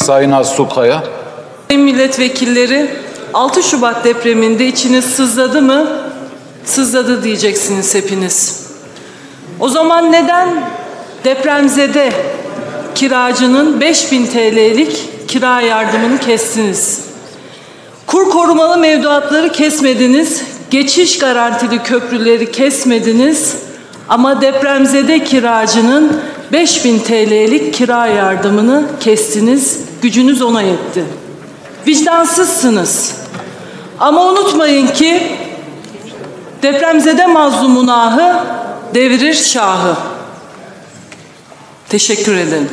Sayın Asukaya. Sayın milletvekilleri 6 Şubat depreminde içiniz sızladı mı? Sızladı diyeceksiniz hepiniz. O zaman neden depremzede kiracının 5000 TL'lik kira yardımını kestiniz? Kur korumalı mevduatları kesmediniz, geçiş garantili köprüleri kesmediniz ama depremzede kiracının 5000 TL'lik kira yardımını kestiniz, gücünüz ona yetti. Vicdansızsınız. Ama unutmayın ki depremzede mazlumun ahı devirir şahı. Teşekkür ederim.